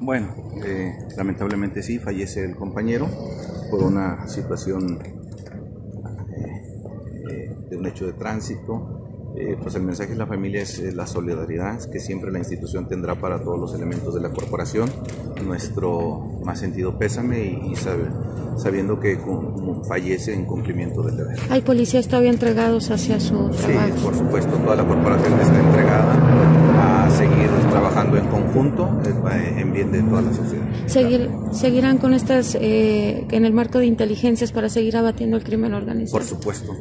Bueno, eh, lamentablemente sí, fallece el compañero por una situación eh, eh, de un hecho de tránsito. Eh, pues el mensaje de la familia es eh, la solidaridad que siempre la institución tendrá para todos los elementos de la corporación. Nuestro más sentido pésame y, y sabe- sabiendo que con- fallece en cumplimiento del deber. ¿Hay policías todavía entregados hacia su Sí, trabajo? por supuesto, toda la corporación está entregada a seguir trabajando en conjunto eh, en bien de toda la sociedad. Seguir- ¿Seguirán con estas, eh, en el marco de inteligencias para seguir abatiendo el crimen organizado? Por supuesto.